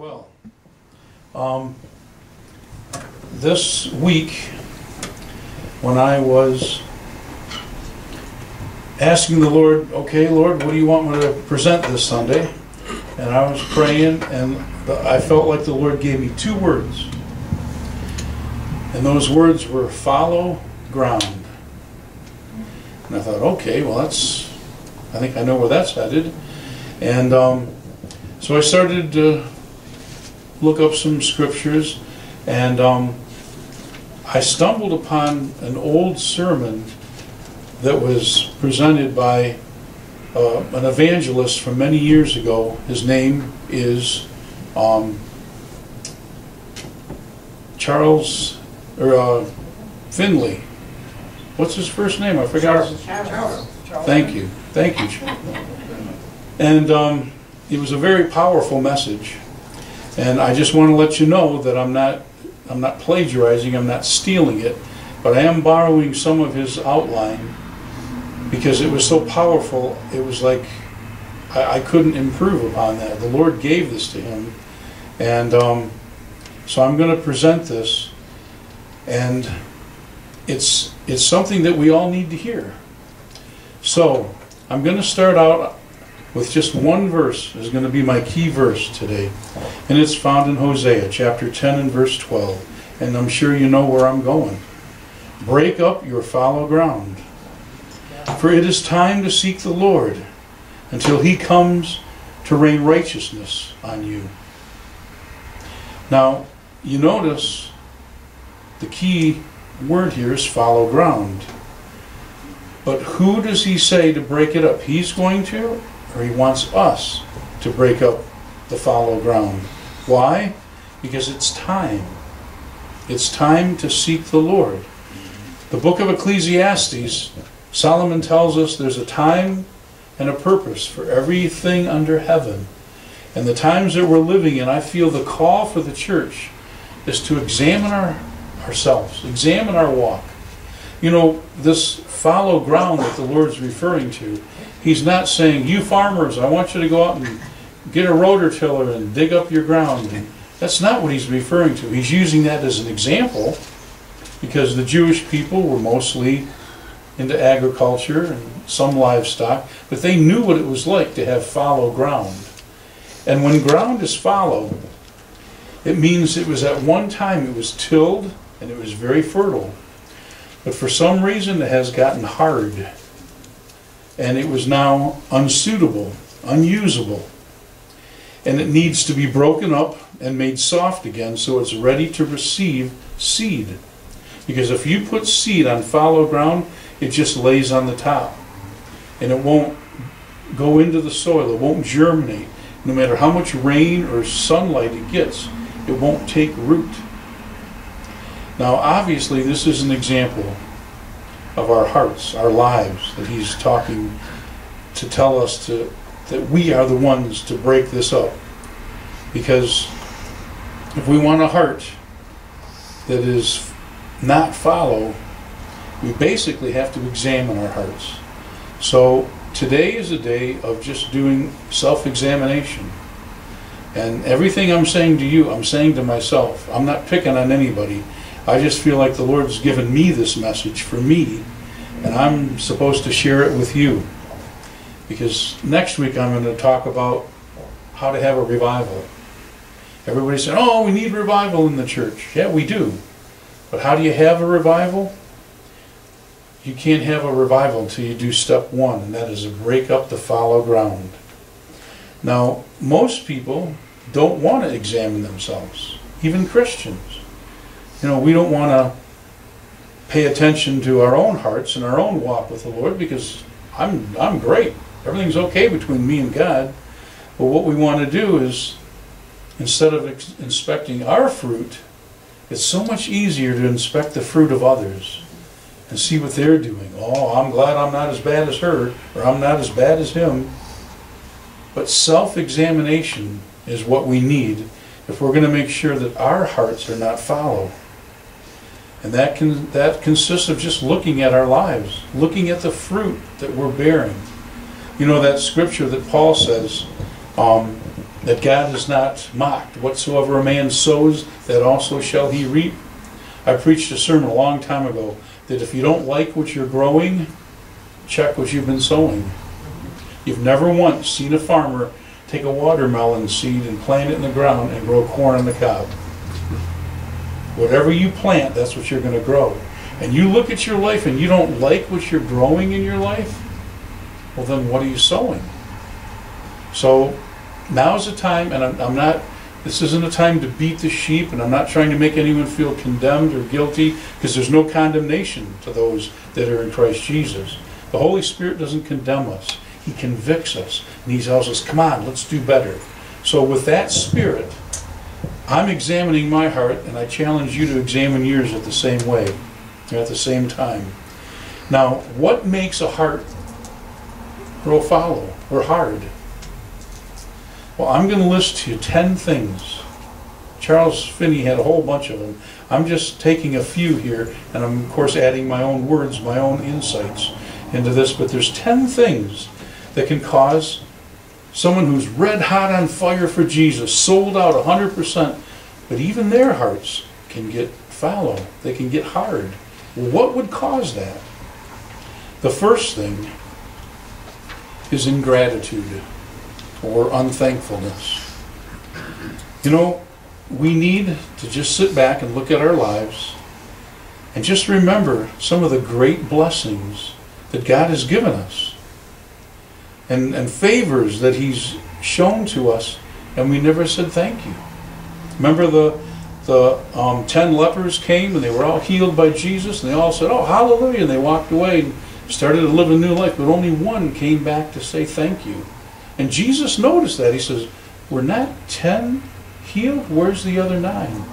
Well, um, this week, when I was asking the Lord, okay, Lord, what do you want me to present this Sunday? And I was praying, and I felt like the Lord gave me two words. And those words were fallow ground. And I thought, okay, well, that's, I think I know where that's headed. And um, so I started to look up some scriptures, and um, I stumbled upon an old sermon that was presented by uh, an evangelist from many years ago. His name is um, Charles or uh, Finney. What's his first name? I forgot. Thank you, thank you. And um, it was a very powerful message. And I just want to let you know that I'm not, I'm not plagiarizing, I'm not stealing it, but I am borrowing some of his outline because it was so powerful. It was like I, I couldn't improve upon that. The Lord gave this to him, and um, so I'm going to present this, and it's it's something that we all need to hear. So I'm going to start out with just one verse is going to be my key verse today. And it's found in Hosea chapter 10 and verse 12. And I'm sure you know where I'm going. Break up your fallow ground. For it is time to seek the Lord until he comes to rain righteousness on you. Now, you notice the key word here is fallow ground. But who does he say to break it up? He's going to, or he wants us to break up the fallow ground. Why? Because it's time. It's time to seek the Lord. The book of Ecclesiastes, Solomon tells us there's a time and a purpose for everything under heaven. And the times that we're living in, I feel the call for the church is to examine our, ourselves, examine our walk. You know, this fallow ground that the Lord's referring to, He's not saying, you farmers, I want you to go out and get a rototiller and dig up your ground. And that's not what he's referring to. He's using that as an example because the Jewish people were mostly into agriculture and some livestock, but they knew what it was like to have fallow ground. And when ground is fallow, it means it was at one time it was tilled and it was very fertile. But for some reason it has gotten hard and it was now unsuitable, unusable. And it needs to be broken up and made soft again so it's ready to receive seed. Because if you put seed on fallow ground, it just lays on the top. And it won't go into the soil, it won't germinate. No matter how much rain or sunlight it gets, it won't take root. Now, obviously, this is an example of our hearts, our lives, that he's talking to tell us to that we are the ones to break this up. Because if we want a heart that is not fallow, we basically have to examine our hearts. So today is a day of just doing self-examination. And everything I'm saying to you, I'm saying to myself. I'm not picking on anybody. I just feel like the Lord's given me this message for me, and I'm supposed to share it with you. Because next week I'm going to talk about how to have a revival. Everybody said, oh, we need revival in the church. Yeah, we do. But how do you have a revival? You can't have a revival until you do step one, and that is to break up the fallow ground. Now, most people don't want to examine themselves, even Christians. You know, we don't want to pay attention to our own hearts and our own walk with the Lord because I'm, I'm great. Everything's okay between me and God. But what we want to do is, instead of inspecting our fruit, it's so much easier to inspect the fruit of others and see what they're doing. Oh, I'm glad I'm not as bad as her, or I'm not as bad as him. But self examination is what we need if we're going to make sure that our hearts are not fallow. And that can that consists of just looking at our lives, looking at the fruit that we're bearing. You know that scripture that Paul says, um, that God is not mocked. Whatsoever a man sows, that also shall he reap. I preached a sermon a long time ago that if you don't like what you're growing, check what you've been sowing. You've never once seen a farmer take a watermelon seed and plant it in the ground and grow corn on the cob. Whatever you plant, that's what you're going to grow. And you look at your life and you don't like what you're growing in your life, well, then what are you sowing? So now's the time, and I'm, I'm not, this isn't a time to beat the sheep, and I'm not trying to make anyone feel condemned or guilty, because there's no condemnation to those that are in Christ Jesus. The Holy Spirit doesn't condemn us, He convicts us, and He tells us, come on, let's do better. So with that spirit, I'm examining my heart, and I challenge you to examine yours at the same way, at the same time. Now, what makes a heart grow fallow or hard? Well, I'm going to list to you 10 things. Charles Finney had a whole bunch of them. I'm just taking a few here, and I'm, of course, adding my own words, my own insights into this. But there's 10 things that can cause someone who's red hot on fire for Jesus, sold out 100%, but even their hearts can get fallow, they can get hard. What would cause that? The first thing is ingratitude or unthankfulness. You know, we need to just sit back and look at our lives and just remember some of the great blessings that God has given us and, and favors that He's shown to us, and we never said thank you. Remember the the um, ten lepers came and they were all healed by Jesus, and they all said, "Oh, hallelujah!" and they walked away and started to live a new life. But only one came back to say thank you. And Jesus noticed that. He says, "We're not ten healed. Where's the other nine?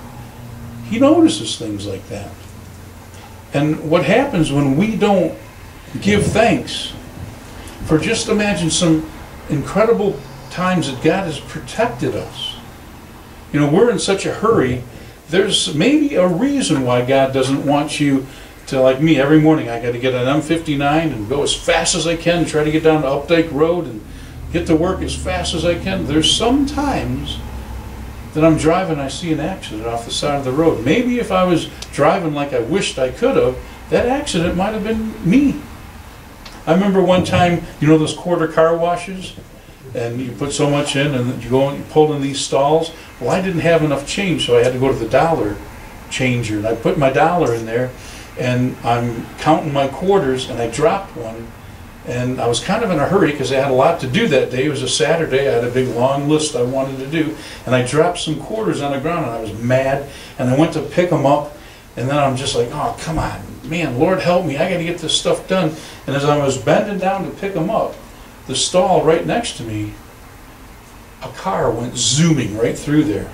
He notices things like that. And what happens when we don't give thanks for just imagine some incredible times that God has protected us. You know, we're in such a hurry. There's maybe a reason why God doesn't want you to, like me, every morning I got to get an M59 and go as fast as I can, try to get down to Van Dyke Road and get to work as fast as I can. There's some times that I'm driving, I see an accident off the side of the road. Maybe if I was driving like I wished I could have, that accident might have been me. I remember one time, you know those quarter car washes? And you put so much in and you go and you pull in these stalls. Well, I didn't have enough change, so I had to go to the dollar changer. And I put my dollar in there and I'm counting my quarters and I dropped one. And I was kind of in a hurry because I had a lot to do that day. It was a Saturday. I had a big long list I wanted to do. And I dropped some quarters on the ground and I was mad. And I went to pick them up. And then I'm just like, oh, come on, man, Lord help me, I got to get this stuff done. And as I was bending down to pick them up, the stall right next to me, a car went zooming right through there.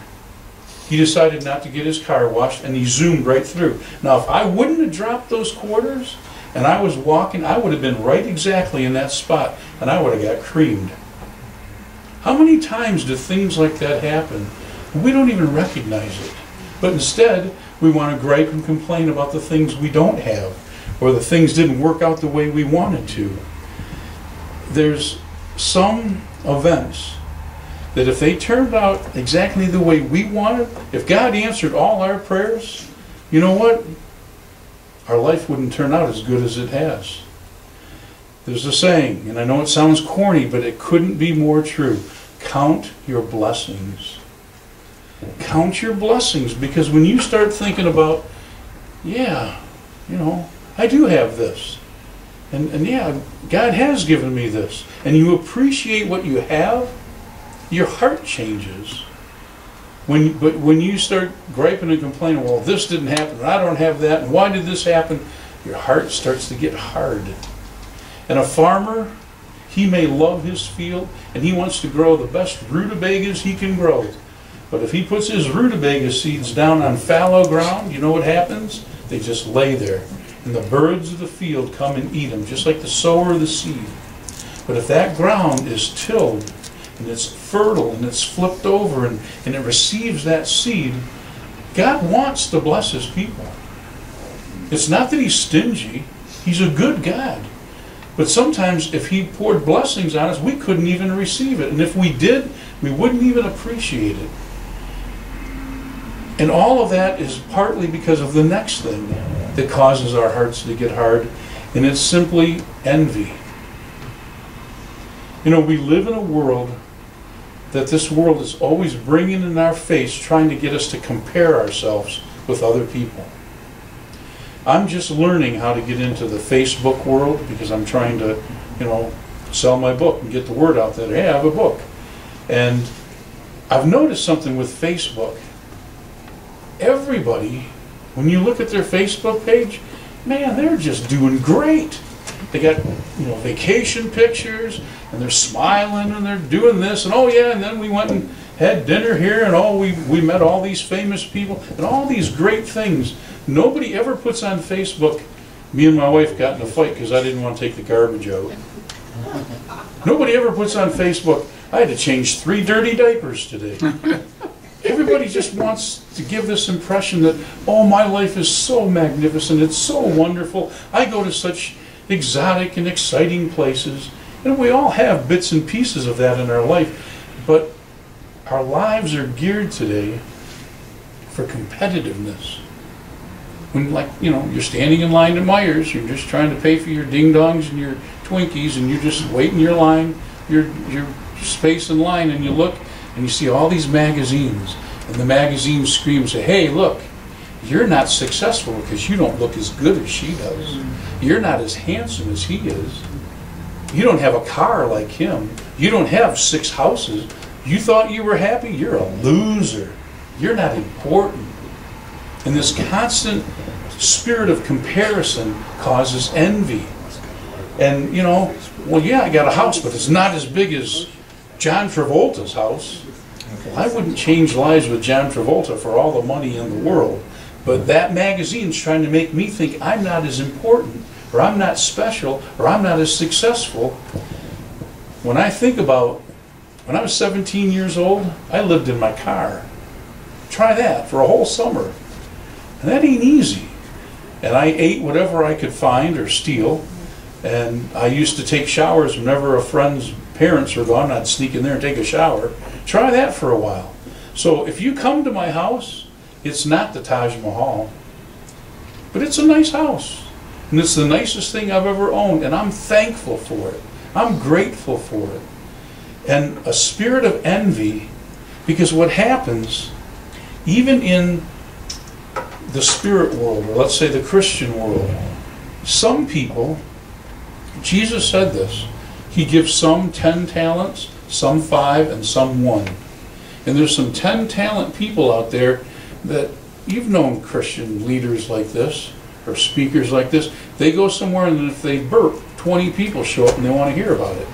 He decided not to get his car washed and he zoomed right through. Now, if I wouldn't have dropped those quarters and I was walking, I would have been right exactly in that spot and I would have got creamed. How many times do things like that happen? We don't even recognize it. But instead, we want to gripe and complain about the things we don't have or the things didn't work out the way we wanted to. There's some events that if they turned out exactly the way we wanted, if God answered all our prayers, you know what? Our life wouldn't turn out as good as it has. There's a saying, and I know it sounds corny, but it couldn't be more true. Count your blessings. Count your blessings because when you start thinking about, yeah, you know, I do have this. And, and yeah, God has given me this. And you appreciate what you have, your heart changes. When, but when you start griping and complaining, well, this didn't happen, and I don't have that, and why did this happen? Your heart starts to get hard. And a farmer, he may love his field, and he wants to grow the best rutabagas he can grow. But if he puts his rutabaga seeds down on fallow ground, you know what happens? They just lay there. And the birds of the field come and eat them, just like the sower of the seed. But if that ground is tilled and it's fertile and it's flipped over and, and it receives that seed, God wants to bless his people. It's not that he's stingy, he's a good God. But sometimes if he poured blessings on us, we couldn't even receive it. And if we did, we wouldn't even appreciate it. And all of that is partly because of the next thing that causes our hearts to get hard, and it's simply envy. You know, we live in a world that this world is always bringing in our face, trying to get us to compare ourselves with other people. I'm just learning how to get into the Facebook world because I'm trying to, you know, sell my book and get the word out that, hey, I have a book. And I've noticed something with Facebook. Everybody, when you look at their Facebook page, man, they're just doing great. They got, you know, vacation pictures, and they're smiling, and they're doing this, and oh yeah, and then we went and had dinner here, and oh, we, we met all these famous people, and all these great things. Nobody ever puts on Facebook, me and my wife got in a fight because I didn't want to take the garbage out. Nobody ever puts on Facebook, I had to change three dirty diapers today. Everybody just wants to give this impression that, oh, my life is so magnificent, it's so wonderful. I go to such exotic and exciting places. And we all have bits and pieces of that in our life. But our lives are geared today for competitiveness. When, like, you know, you're standing in line at Meijers, you're just trying to pay for your ding dongs and your Twinkies, and you're just waiting your line, your, your space in line, and you look and you see all these magazines. And the magazines scream, say, hey, look, you're not successful because you don't look as good as she does. You're not as handsome as he is. You don't have a car like him. You don't have six houses. You thought you were happy? You're a loser. You're not important. And this constant spirit of comparison causes envy. And, you know, well, yeah, I got a house, but it's not as big as John Travolta's house. I wouldn't change lives with John Travolta for all the money in the world. But that magazine's trying to make me think I'm not as important, or I'm not special, or I'm not as successful. When I think about when I was 17 years old, I lived in my car. Try that for a whole summer. And that ain't easy. And I ate whatever I could find or steal. And I used to take showers whenever a friend's parents were gone. I'd sneak in there and take a shower. Try that for a while. So if you come to my house it's not the Taj Mahal, but it's a nice house. And it's the nicest thing I've ever owned, and I'm thankful for it. I'm grateful for it. And a spirit of envy, because what happens, even in the spirit world, or let's say the Christian world, some people, Jesus said this, he gives some 10 talents, some five, and some one. And there's some 10 talent people out there that you've known Christian leaders like this or speakers like this. They go somewhere and if they burp, 20 people show up and they want to hear about it.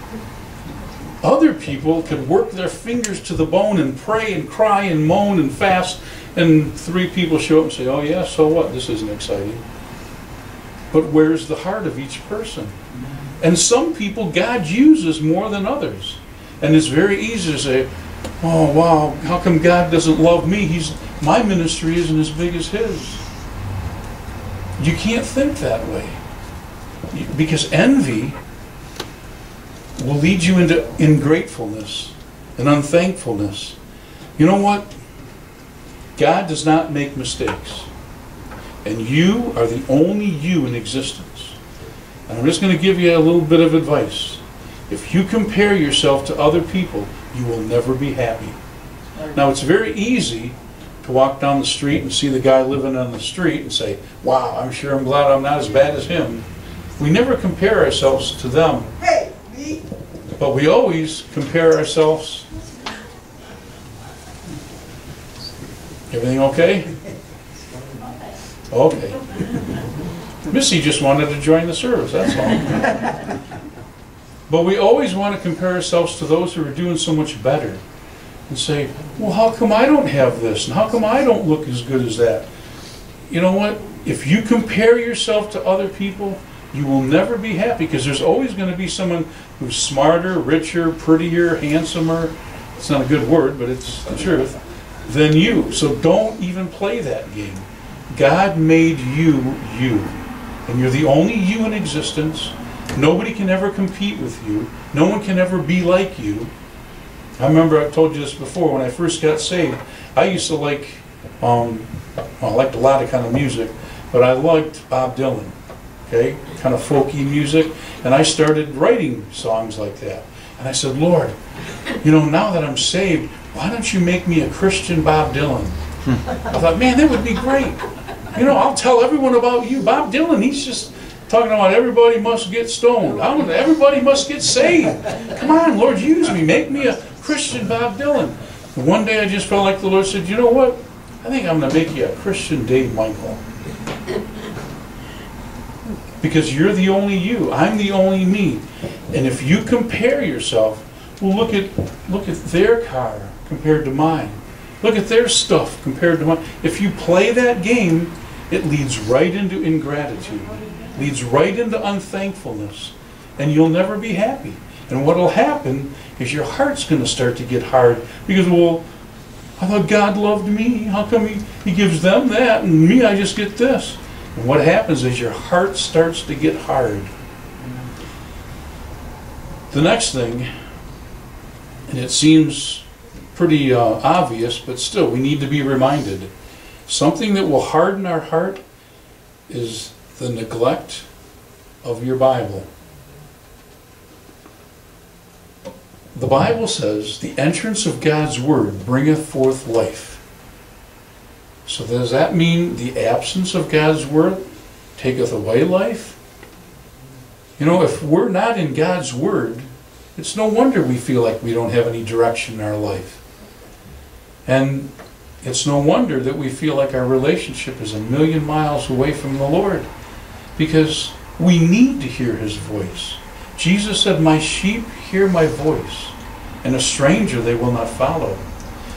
Other people could work their fingers to the bone and pray and cry and moan and fast, and three people show up and say, Oh, yeah, so what? This isn't exciting. But where's the heart of each person? And some people God uses more than others. And it's very easy to say, Oh, wow, how come God doesn't love me? He's my ministry isn't as big as his. You can't think that way. Because envy will lead you into ingratefulness and unthankfulness. You know what? God does not make mistakes. And you are the only you in existence. And I'm just going to give you a little bit of advice. If you compare yourself to other people, you will never be happy. Now, it's very easy to walk down the street and see the guy living on the street and say, wow, I'm sure I'm glad I'm not as bad as him. We never compare ourselves to them. Hey, me. But we always compare ourselves. Everything okay? Okay. Missy just wanted to join the service, that's all. But we always want to compare ourselves to those who are doing so much better and say, well, how come I don't have this? And how come I don't look as good as that? You know what? If you compare yourself to other people, you will never be happy because there's always going to be someone who's smarter, richer, prettier, handsomer. It's not a good word, but it's the truth. Than you. So don't even play that game. God made you you. And you're the only you in existence. Nobody can ever compete with you. No one can ever be like you. I remember I've told you this before, when I first got saved, I used to like, um, well, I liked a lot of kind of music, but I liked Bob Dylan, okay? Kind of folky music, and I started writing songs like that. And I said, Lord, you know, now that I'm saved, why don't you make me a Christian Bob Dylan? I thought, man, that would be great. You know, I'll tell everyone about you. Bob Dylan, he's just talking about everybody must get stoned. I want everybody must get saved. Come on, Lord, use me. Make me a Christian Bob Dylan. And one day I just felt like the Lord said, you know what? I think I'm going to make you a Christian Dave Michael. Because you're the only you. I'm the only me. And if you compare yourself, well, look at look at their car compared to mine. Look at their stuff compared to mine. If you play that game, it leads right into ingratitude, leads right into unthankfulness, and you'll never be happy. And what'll happen is your heart's going to start to get hard because, well, I thought God loved me. How come he, he gives them that and me, I just get this? And what happens is your heart starts to get hard. The next thing, and it seems pretty uh, obvious, but still, we need to be reminded. Something that will harden our heart is the neglect of your Bible. The Bible says, the entrance of God's Word bringeth forth life. So does that mean the absence of God's Word taketh away life? You know, if we're not in God's Word, it's no wonder we feel like we don't have any direction in our life. And it's no wonder that we feel like our relationship is a million miles away from the Lord. Because we need to hear His voice. Jesus said, My sheep hear my voice, and a stranger they will not follow.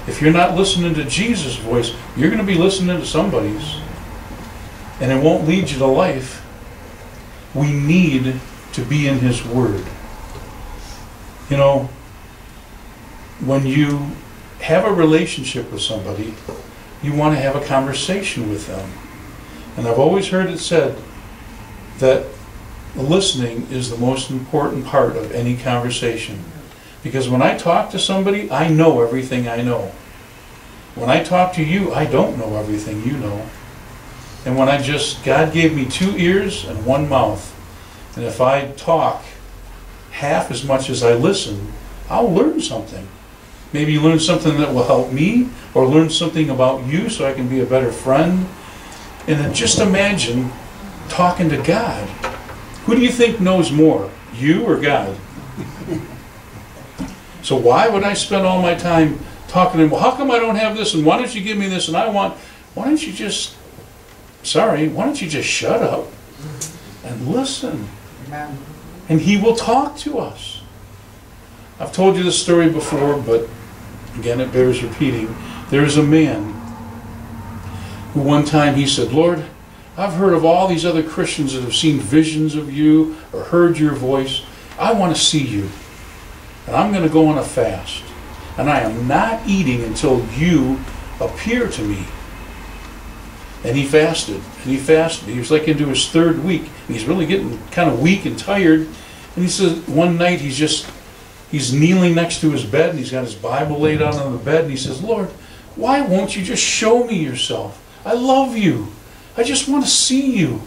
If you're not listening to Jesus' voice, you're going to be listening to somebody's. And it won't lead you to life. We need to be in His Word. You know, when you have a relationship with somebody, you want to have a conversation with them. And I've always heard it said that listening is the most important part of any conversation. Because when I talk to somebody, I know everything I know. When I talk to you, I don't know everything you know. And when I just, God gave me two ears and one mouth. And if I talk half as much as I listen, I'll learn something. Maybe learn something that will help me, or learn something about you so I can be a better friend. And then just imagine talking to God. Who do you think knows more, you or God? So why would I spend all my time talking to him? Well, how come I don't have this? And why don't you give me this? And I want. Why don't you just? Sorry. Why don't you just shut up and listen? Amen. And he will talk to us. I've told you this story before, but again, it bears repeating. There's a man who one time he said, Lord, I've heard of all these other Christians that have seen visions of you or heard your voice. I want to see you. And I'm going to go on a fast. And I am not eating until you appear to me. And he fasted. And he fasted. He was like into his third week. And he's really getting kind of weak and tired. And he says one night he's just, he's kneeling next to his bed and he's got his Bible laid out on the bed. And he says, Lord, why won't you just show me yourself? I love you. I just want to see you.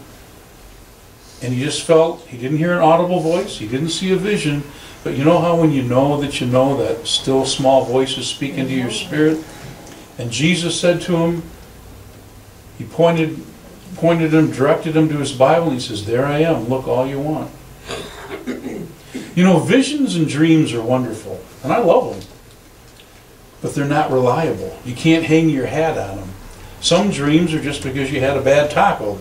And he just felt, he didn't hear an audible voice, he didn't see a vision, but you know how when you know that you know that still small voices speak into your mm-hmm. spirit? And Jesus said to him, he pointed, pointed him, directed him to his Bible, and he says, There I am, look all you want. You know, visions and dreams are wonderful, and I love them, but they're not reliable. You can't hang your hat on them. Some dreams are just because you had a bad taco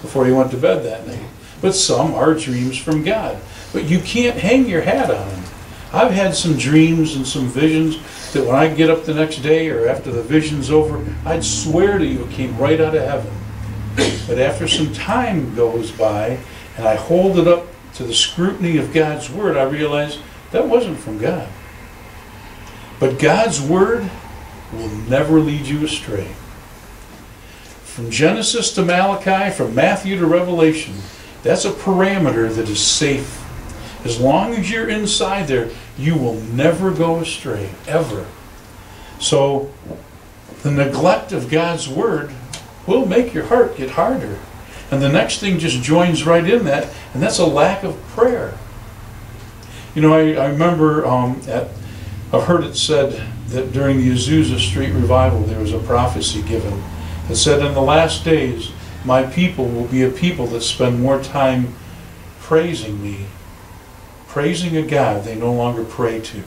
before you went to bed that night. But some are dreams from God. But you can't hang your hat on them. I've had some dreams and some visions that when I get up the next day or after the vision's over, I'd swear to you it came right out of heaven. But after some time goes by and I hold it up to the scrutiny of God's Word, I realize that wasn't from God. But God's Word will never lead you astray. From Genesis to Malachi, from Matthew to Revelation, that's a parameter that is safe. As long as you're inside there, you will never go astray, ever. So, the neglect of God's word will make your heart get harder. And the next thing just joins right in that, and that's a lack of prayer. You know, I, I remember um, at, I've heard it said that during the Azusa Street revival, there was a prophecy given that said, In the last days, my people will be a people that spend more time praising me, praising a God they no longer pray to.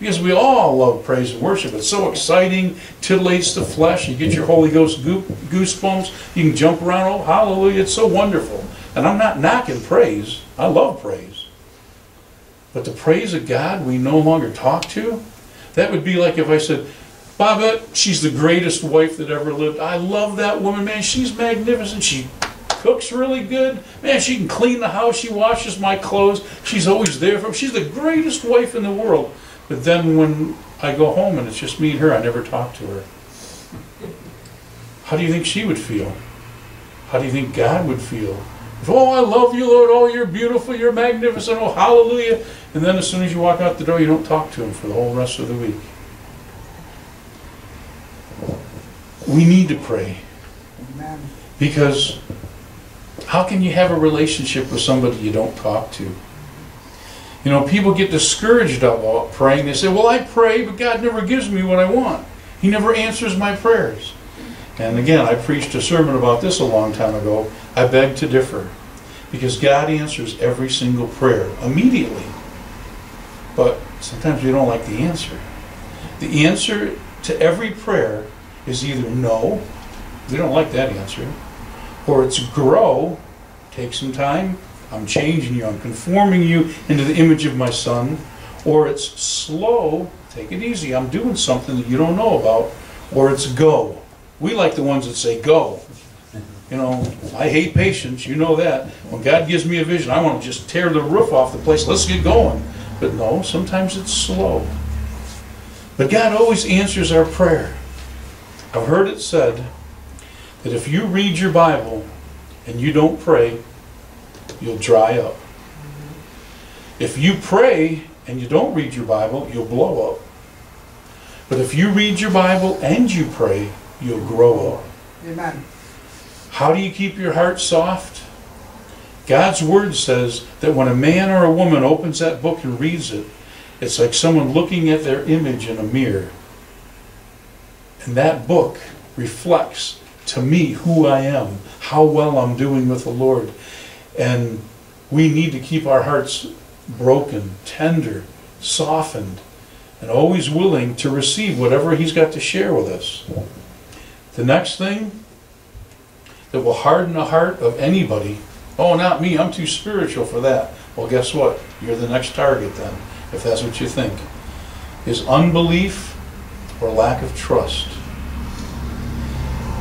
Because we all love praise and worship. It's so exciting, titillates the flesh. You get your Holy Ghost goosebumps. You can jump around. Oh, hallelujah. It's so wonderful. And I'm not knocking praise. I love praise. But the praise of God we no longer talk to, that would be like if I said, Babette, she's the greatest wife that ever lived. I love that woman, man. She's magnificent. She cooks really good. Man, she can clean the house. She washes my clothes. She's always there for me. She's the greatest wife in the world. But then when I go home and it's just me and her, I never talk to her. How do you think she would feel? How do you think God would feel? Oh, I love you, Lord. Oh, you're beautiful. You're magnificent. Oh, hallelujah. And then as soon as you walk out the door, you don't talk to him for the whole rest of the week. We need to pray. Amen. Because how can you have a relationship with somebody you don't talk to? You know, people get discouraged about praying. They say, Well, I pray, but God never gives me what I want. He never answers my prayers. And again, I preached a sermon about this a long time ago. I beg to differ. Because God answers every single prayer immediately. But sometimes we don't like the answer. The answer to every prayer is either no, we don't like that answer, or it's grow, take some time, I'm changing you, I'm conforming you into the image of my son, or it's slow, take it easy, I'm doing something that you don't know about, or it's go. We like the ones that say go. You know, I hate patience, you know that. When God gives me a vision, I want to just tear the roof off the place, let's get going. But no, sometimes it's slow. But God always answers our prayer. I've heard it said that if you read your Bible and you don't pray, you'll dry up. If you pray and you don't read your Bible, you'll blow up. But if you read your Bible and you pray, you'll grow up. Amen. How do you keep your heart soft? God's Word says that when a man or a woman opens that book and reads it, it's like someone looking at their image in a mirror. And that book reflects to me who I am, how well I'm doing with the Lord. And we need to keep our hearts broken, tender, softened, and always willing to receive whatever He's got to share with us. The next thing that will harden the heart of anybody oh, not me, I'm too spiritual for that. Well, guess what? You're the next target then, if that's what you think. Is unbelief or lack of trust.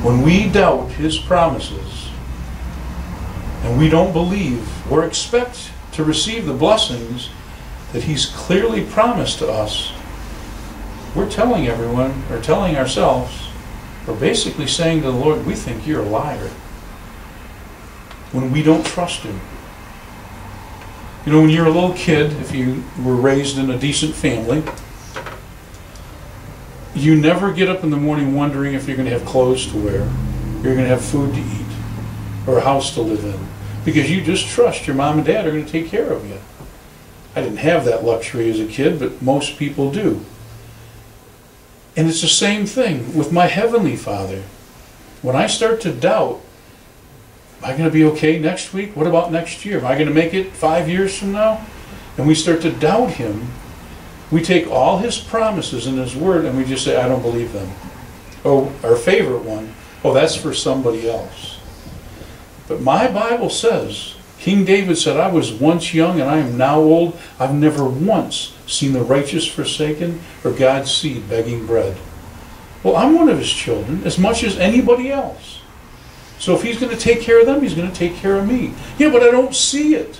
When we doubt His promises, and we don't believe or expect to receive the blessings that He's clearly promised to us, we're telling everyone, or telling ourselves, we're basically saying to the Lord, we think you're a liar. When we don't trust Him. You know, when you're a little kid, if you were raised in a decent family, you never get up in the morning wondering if you're going to have clothes to wear, you're going to have food to eat, or a house to live in because you just trust your mom and dad are going to take care of you. I didn't have that luxury as a kid, but most people do. And it's the same thing with my Heavenly Father. When I start to doubt, am I going to be okay next week? What about next year? Am I going to make it five years from now? And we start to doubt Him. We take all His promises and His Word and we just say, I don't believe them. Oh, our favorite one, oh, that's for somebody else. But my Bible says, King David said, I was once young and I am now old. I've never once seen the righteous forsaken or God's seed begging bread. Well, I'm one of his children as much as anybody else. So if he's going to take care of them, he's going to take care of me. Yeah, but I don't see it.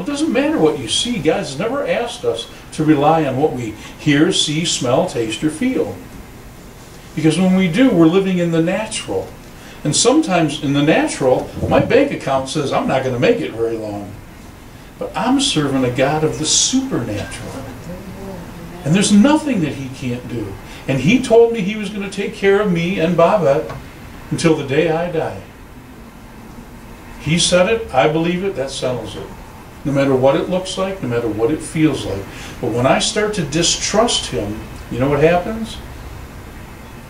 Well, it doesn't matter what you see. God has never asked us to rely on what we hear, see, smell, taste, or feel. Because when we do, we're living in the natural. And sometimes in the natural, my bank account says I'm not going to make it very long. But I'm serving a God of the supernatural. And there's nothing that he can't do. And he told me he was going to take care of me and Babette until the day I die. He said it, I believe it, that settles it. No matter what it looks like, no matter what it feels like. But when I start to distrust him, you know what happens?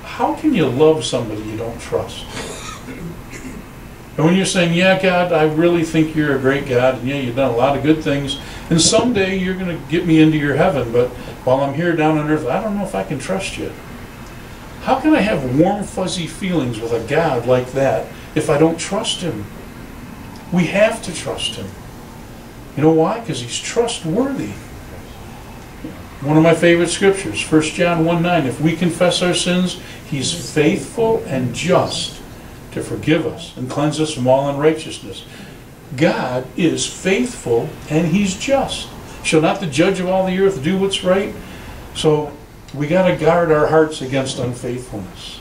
How can you love somebody you don't trust? And when you're saying, yeah, God, I really think you're a great God, and yeah, you've done a lot of good things, and someday you're going to get me into your heaven, but while I'm here down on earth, I don't know if I can trust you. How can I have warm, fuzzy feelings with a God like that if I don't trust Him? We have to trust Him. You know why? Because He's trustworthy. One of my favorite scriptures, 1 John 1 9. If we confess our sins, He's faithful and just to forgive us and cleanse us from all unrighteousness. God is faithful and He's just. Shall not the judge of all the earth do what's right? So we got to guard our hearts against unfaithfulness.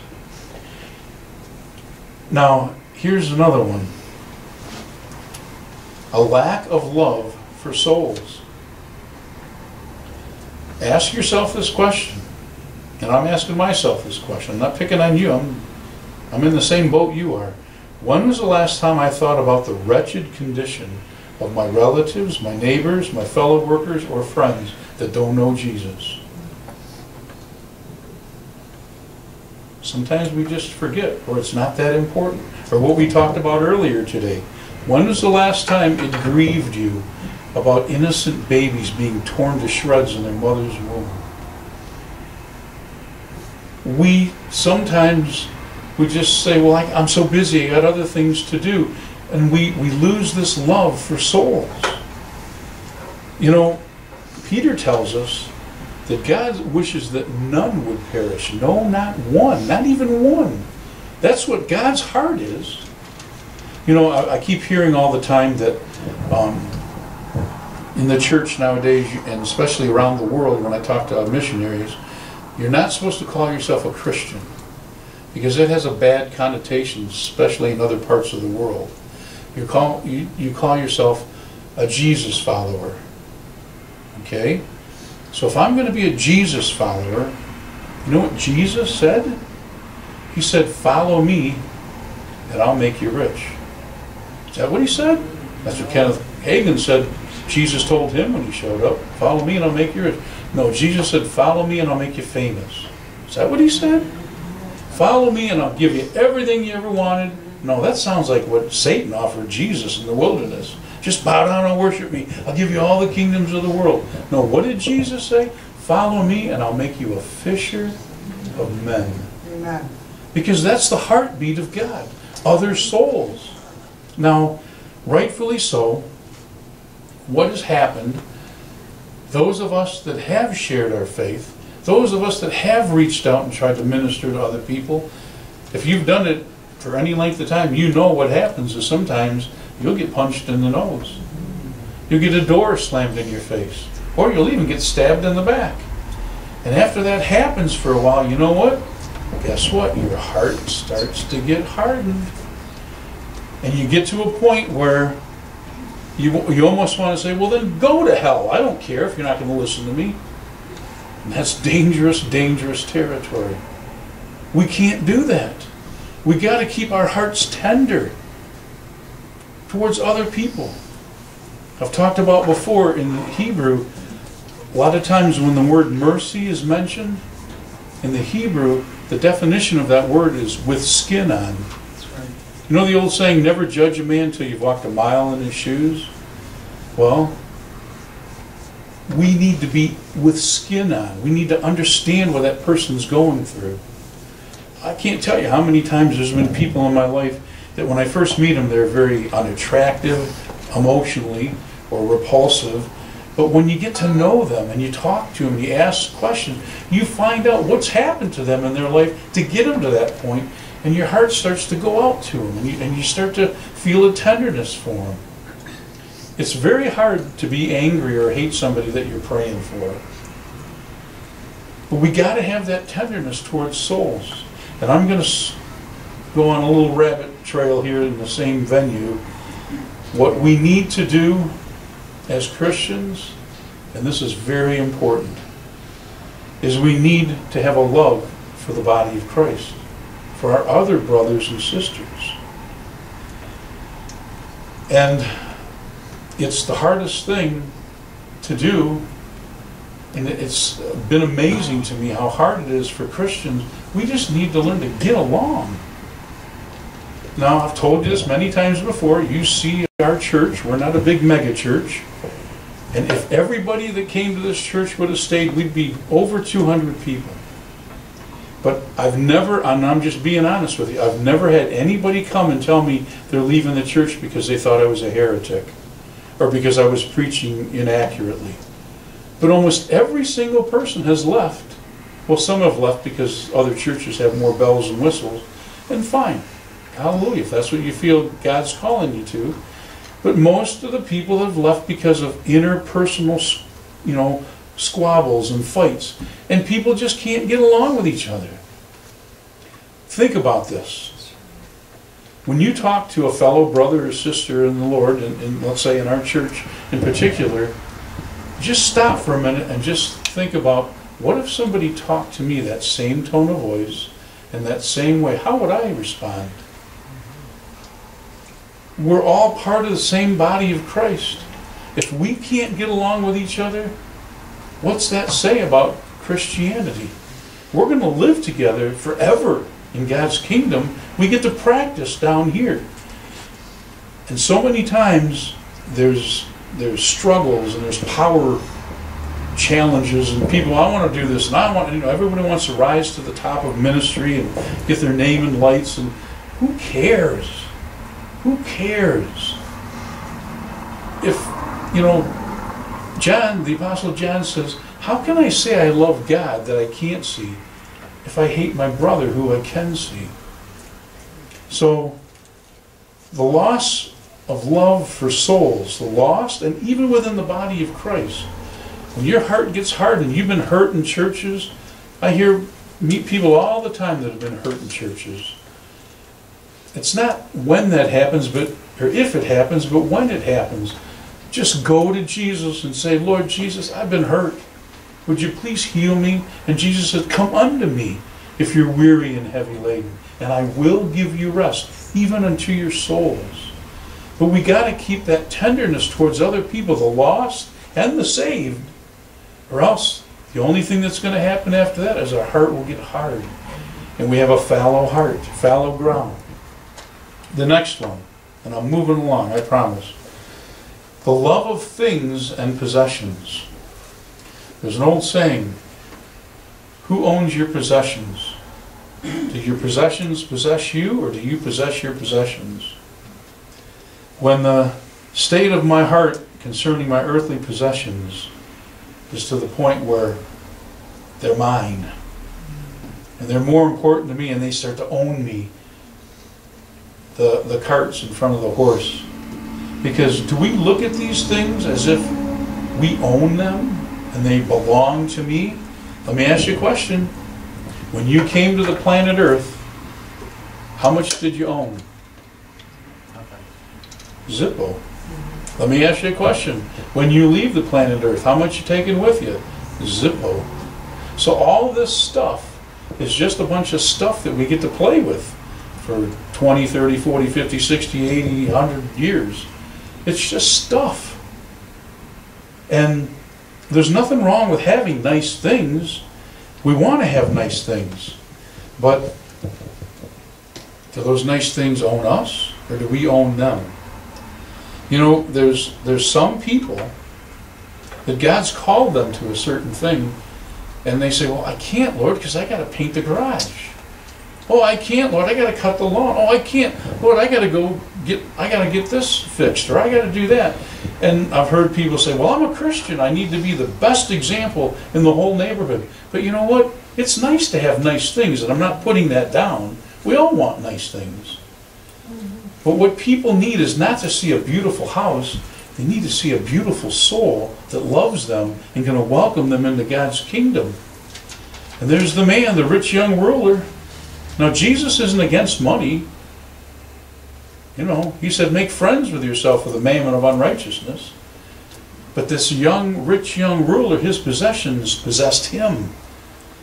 Now, here's another one a lack of love for souls. Ask yourself this question, and I'm asking myself this question. I'm not picking on you, I'm, I'm in the same boat you are. When was the last time I thought about the wretched condition of my relatives, my neighbors, my fellow workers, or friends that don't know Jesus? Sometimes we just forget, or it's not that important. Or what we talked about earlier today. When was the last time it grieved you about innocent babies being torn to shreds in their mother's womb? We sometimes we just say, well, I, I'm so busy, I got other things to do. And we, we lose this love for souls. You know, Peter tells us that God wishes that none would perish. No, not one, not even one. That's what God's heart is. You know, I, I keep hearing all the time that um, in the church nowadays, and especially around the world, when I talk to missionaries, you're not supposed to call yourself a Christian because it has a bad connotation, especially in other parts of the world. You call you, you call yourself a Jesus follower. Okay? So if I'm going to be a Jesus follower, you know what Jesus said? He said, Follow me, and I'll make you rich. Is that what he said? That's what Kenneth Hagin said. Jesus told him when he showed up, Follow me, and I'll make you rich. No, Jesus said, Follow me, and I'll make you famous. Is that what he said? Follow me, and I'll give you everything you ever wanted. No, that sounds like what Satan offered Jesus in the wilderness. Just bow down and worship me. I'll give you all the kingdoms of the world. No, what did Jesus say? Follow me and I'll make you a fisher of men. Amen. Because that's the heartbeat of God. Other souls. Now, rightfully so, what has happened, those of us that have shared our faith, those of us that have reached out and tried to minister to other people, if you've done it for any length of time, you know what happens is sometimes you'll get punched in the nose. You'll get a door slammed in your face. Or you'll even get stabbed in the back. And after that happens for a while, you know what? Guess what? Your heart starts to get hardened. And you get to a point where you, you almost want to say, well, then go to hell. I don't care if you're not going to listen to me. And that's dangerous, dangerous territory. We can't do that. We got to keep our hearts tender towards other people. I've talked about before in Hebrew, a lot of times when the word mercy is mentioned, in the Hebrew, the definition of that word is with skin on. You know the old saying, never judge a man until you've walked a mile in his shoes? Well, we need to be with skin on. We need to understand what that person's going through. I can't tell you how many times there's been people in my life that when I first meet them, they're very unattractive emotionally or repulsive. But when you get to know them and you talk to them and you ask questions, you find out what's happened to them in their life to get them to that point, and your heart starts to go out to them, and you, and you start to feel a tenderness for them. It's very hard to be angry or hate somebody that you're praying for. But we got to have that tenderness towards souls. And I'm going to go on a little rabbit trail here in the same venue. What we need to do as Christians, and this is very important, is we need to have a love for the body of Christ, for our other brothers and sisters. And it's the hardest thing to do, and it's been amazing to me how hard it is for Christians. We just need to learn to get along. Now, I've told you this many times before. You see our church, we're not a big mega church. And if everybody that came to this church would have stayed, we'd be over 200 people. But I've never, and I'm just being honest with you, I've never had anybody come and tell me they're leaving the church because they thought I was a heretic or because I was preaching inaccurately. But almost every single person has left. Well, some have left because other churches have more bells and whistles, and fine. Hallelujah, if that's what you feel God's calling you to. But most of the people have left because of interpersonal, you know, squabbles and fights. And people just can't get along with each other. Think about this. When you talk to a fellow brother or sister in the Lord, and, let's say in our church in particular, just stop for a minute and just think about what if somebody talked to me that same tone of voice and that same way? How would I respond? We're all part of the same body of Christ. If we can't get along with each other, what's that say about Christianity? We're going to live together forever in God's kingdom. We get to practice down here. And so many times there's there's struggles and there's power challenges and people I want to do this and I want you know everybody wants to rise to the top of ministry and get their name in lights and who cares? Who cares? If you know John, the apostle John says, "How can I say I love God that I can't see if I hate my brother who I can see?" So the loss of love for souls, the lost, and even within the body of Christ. When your heart gets hardened, you've been hurt in churches. I hear meet people all the time that have been hurt in churches. It's not when that happens, but or if it happens, but when it happens. Just go to Jesus and say, Lord Jesus, I've been hurt. Would you please heal me? And Jesus said, Come unto me if you're weary and heavy laden, and I will give you rest, even unto your souls. But we got to keep that tenderness towards other people, the lost and the saved, or else the only thing that's going to happen after that is our heart will get hard. And we have a fallow heart, fallow ground. The next one, and I'm moving along, I promise. The love of things and possessions. There's an old saying Who owns your possessions? Do your possessions possess you, or do you possess your possessions? When the state of my heart concerning my earthly possessions is to the point where they're mine and they're more important to me and they start to own me, the, the carts in front of the horse. Because do we look at these things as if we own them and they belong to me? Let me ask you a question. When you came to the planet Earth, how much did you own? Zippo. Let me ask you a question. When you leave the planet Earth, how much you taking with you? Zippo. So all this stuff is just a bunch of stuff that we get to play with for 20, 30, 40, 50, 60, 80, 100 years. It's just stuff. And there's nothing wrong with having nice things. We want to have nice things. But do those nice things own us or do we own them? You know, there's there's some people that God's called them to a certain thing, and they say, "Well, I can't, Lord, because I got to paint the garage." Oh, I can't, Lord. I got to cut the lawn. Oh, I can't, Lord. I got to go get. I got to get this fixed, or I got to do that. And I've heard people say, "Well, I'm a Christian. I need to be the best example in the whole neighborhood." But you know what? It's nice to have nice things, and I'm not putting that down. We all want nice things. But what people need is not to see a beautiful house, they need to see a beautiful soul that loves them and going to welcome them into God's kingdom. And there's the man, the rich young ruler. Now, Jesus isn't against money. You know, he said, make friends with yourself with the mammon of unrighteousness. But this young, rich young ruler, his possessions possessed him.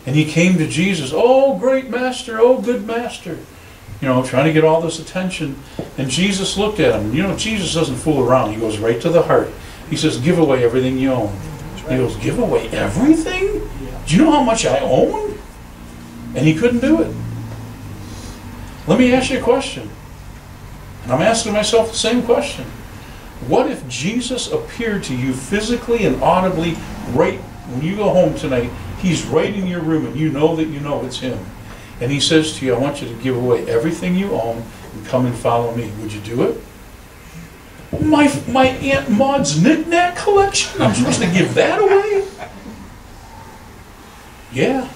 And he came to Jesus, oh, great master, oh, good master. You know, trying to get all this attention. And Jesus looked at him. You know, Jesus doesn't fool around. He goes right to the heart. He says, give away everything you own. He goes, give away everything? Do you know how much I own? And he couldn't do it. Let me ask you a question. And I'm asking myself the same question. What if Jesus appeared to you physically and audibly right when you go home tonight? He's right in your room and you know that you know it's him. And he says to you, I want you to give away everything you own and come and follow me. Would you do it? My, my Aunt Maud's knickknack collection? I'm supposed to give that away? Yeah.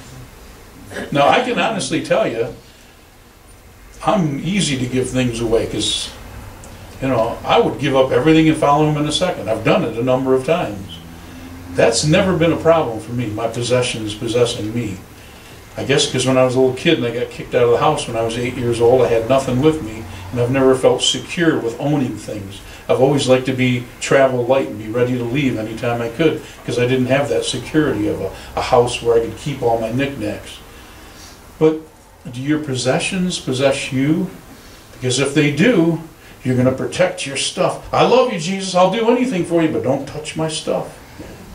Now, I can honestly tell you, I'm easy to give things away because, you know, I would give up everything and follow him in a second. I've done it a number of times. That's never been a problem for me, my possessions possessing me. I guess because when I was a little kid and I got kicked out of the house when I was eight years old, I had nothing with me, and I've never felt secure with owning things. I've always liked to be travel light and be ready to leave anytime I could because I didn't have that security of a, a house where I could keep all my knickknacks. But do your possessions possess you? Because if they do, you're going to protect your stuff. I love you, Jesus. I'll do anything for you, but don't touch my stuff.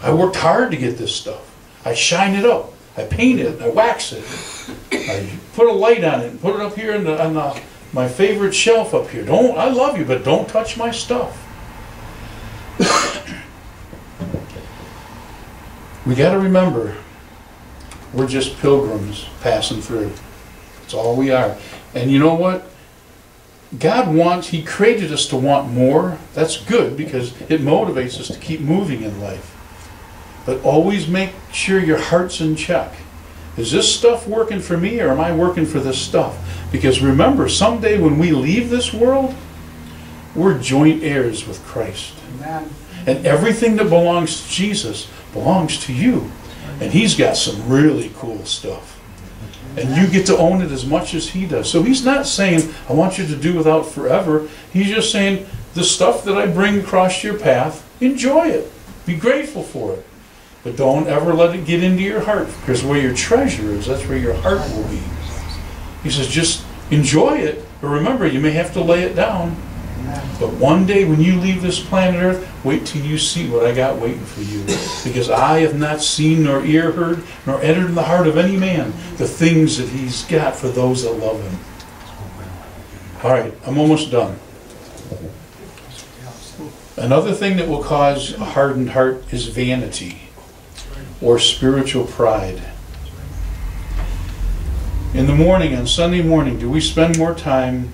I worked hard to get this stuff. I shine it up. I paint it. I wax it. I put a light on it and put it up here in the, on the my favorite shelf up here. Don't I love you, but don't touch my stuff. we got to remember, we're just pilgrims passing through. That's all we are. And you know what? God wants, He created us to want more. That's good because it motivates us to keep moving in life. But always make sure your heart's in check. Is this stuff working for me or am I working for this stuff? Because remember, someday when we leave this world, we're joint heirs with Christ. Amen. And everything that belongs to Jesus belongs to you. And He's got some really cool stuff. And you get to own it as much as He does. So He's not saying, I want you to do without forever. He's just saying, the stuff that I bring across your path, enjoy it. Be grateful for it. But don't ever let it get into your heart, because where your treasure is, that's where your heart will be. He says, just enjoy it, but remember, you may have to lay it down. But one day when you leave this planet Earth, wait till you see what I got waiting for you. Because I have not seen nor ear heard, nor entered in the heart of any man the things that he's got for those that love him. All right, I'm almost done. Another thing that will cause a hardened heart is vanity or spiritual pride. In the morning, on Sunday morning, do we spend more time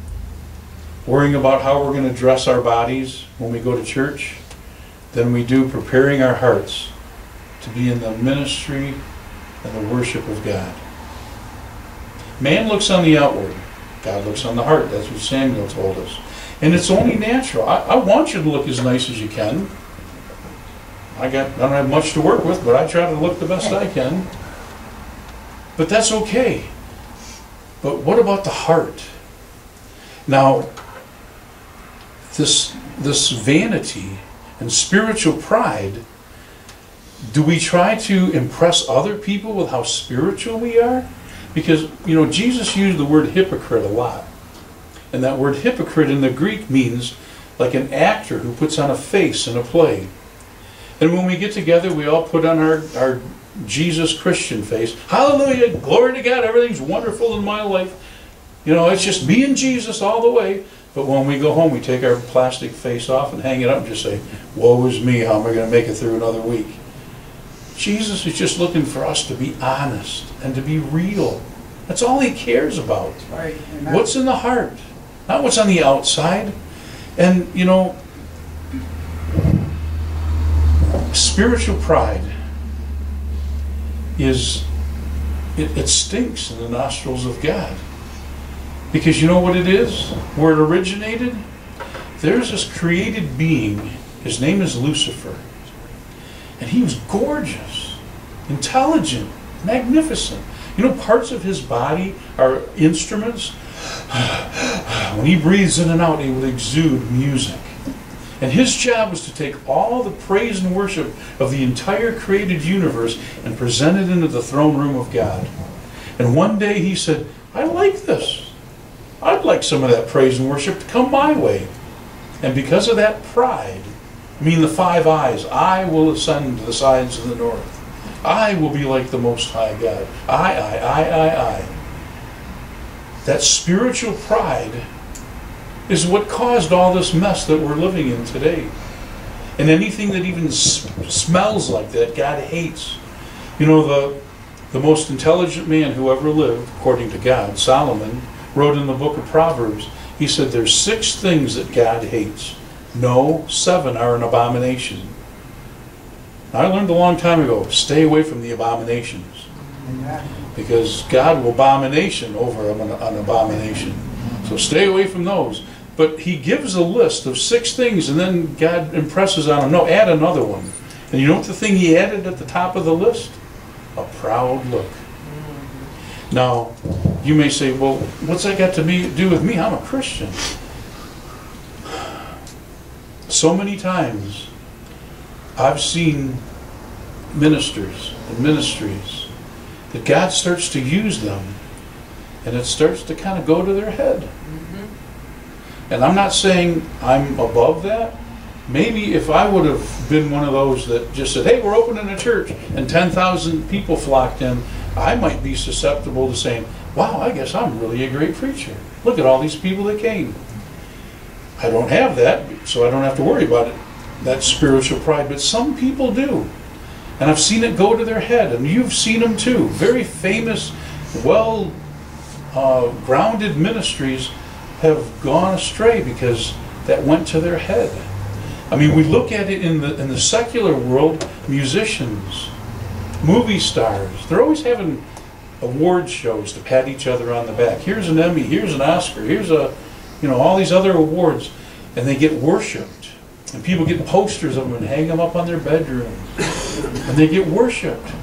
worrying about how we're going to dress our bodies when we go to church than we do preparing our hearts to be in the ministry and the worship of God? Man looks on the outward, God looks on the heart. That's what Samuel told us. And it's only natural. I, I want you to look as nice as you can. I got I don't have much to work with, but I try to look the best I can. But that's okay. But what about the heart? Now, this this vanity and spiritual pride, do we try to impress other people with how spiritual we are? Because you know, Jesus used the word hypocrite a lot. And that word hypocrite in the Greek means like an actor who puts on a face in a play. And when we get together, we all put on our, our Jesus Christian face. Hallelujah, glory to God, everything's wonderful in my life. You know, it's just me and Jesus all the way. But when we go home, we take our plastic face off and hang it up and just say, Woe is me, how am I going to make it through another week? Jesus is just looking for us to be honest and to be real. That's all he cares about. Right. What's in the heart, not what's on the outside. And, you know, spiritual pride is, it, it stinks in the nostrils of God. Because you know what it is? Where it originated? There's this created being. His name is Lucifer. And he was gorgeous, intelligent, magnificent. You know, parts of his body are instruments. When he breathes in and out, he will exude music. And his job was to take all the praise and worship of the entire created universe and present it into the throne room of God. And one day he said, I like this. I'd like some of that praise and worship to come my way. And because of that pride, I mean the five eyes, I will ascend to the sides of the north. I will be like the Most High God. I, I, I, I, I. That spiritual pride is what caused all this mess that we're living in today. And anything that even smells like that, God hates. You know, the, the most intelligent man who ever lived, according to God, Solomon, wrote in the book of Proverbs, he said there's six things that God hates. No, seven are an abomination. I learned a long time ago, stay away from the abominations. Because God will abomination over an abomination. So stay away from those. But he gives a list of six things and then God impresses on him, no, add another one. And you know what the thing he added at the top of the list? A proud look. Now, you may say, well, what's that got to be, do with me? I'm a Christian. So many times I've seen ministers and ministries that God starts to use them and it starts to kind of go to their head. Mm-hmm. And I'm not saying I'm above that. Maybe if I would have been one of those that just said, hey, we're opening a church, and 10,000 people flocked in, I might be susceptible to saying, wow, I guess I'm really a great preacher. Look at all these people that came. I don't have that, so I don't have to worry about it, that spiritual pride. But some people do. And I've seen it go to their head, and you've seen them too. Very famous, well uh, grounded ministries have gone astray because that went to their head. I mean, we look at it in the in the secular world, musicians, movie stars, they're always having award shows to pat each other on the back. Here's an Emmy, here's an Oscar, here's a, you know, all these other awards, and they get worshipped. And people get posters of them and hang them up on their bedroom, And they get worshipped.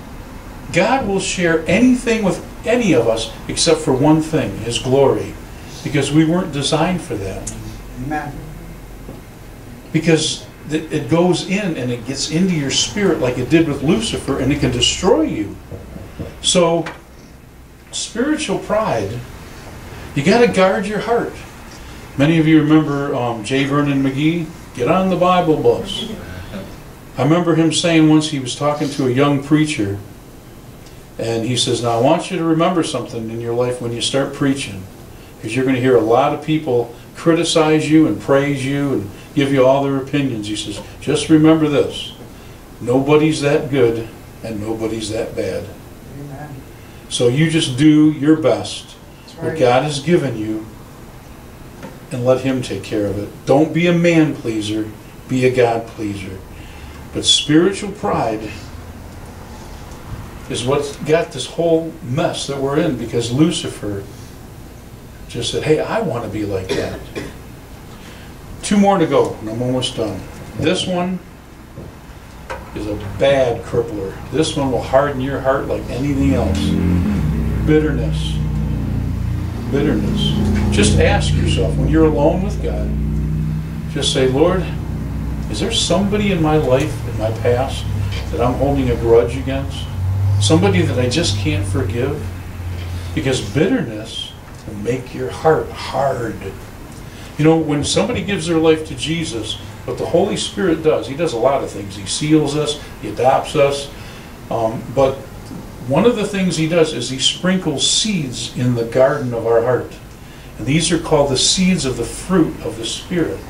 God will share anything with any of us except for one thing, His glory. Because we weren't designed for that. Amen. Because it goes in and it gets into your spirit like it did with Lucifer and it can destroy you. So, spiritual pride, you got to guard your heart. Many of you remember um, J. Vernon McGee. Get on the Bible bus. I remember him saying once he was talking to a young preacher, and he says, Now I want you to remember something in your life when you start preaching, because you're going to hear a lot of people criticize you and praise you and give you all their opinions. He says, Just remember this nobody's that good and nobody's that bad. Amen. So you just do your best, right. what God has given you, and let Him take care of it. Don't be a man pleaser, be a God pleaser. But spiritual pride is what's got this whole mess that we're in because Lucifer just said, hey, I want to be like that. Two more to go, and I'm almost done. This one is a bad crippler. This one will harden your heart like anything else. Bitterness bitterness. Just ask yourself when you're alone with God, just say, Lord, is there somebody in my life, in my past, that I'm holding a grudge against? Somebody that I just can't forgive? Because bitterness will make your heart hard. You know, when somebody gives their life to Jesus, what the Holy Spirit does, He does a lot of things. He seals us, He adopts us, um, but one of the things he does is he sprinkles seeds in the garden of our heart. And these are called the seeds of the fruit of the Spirit.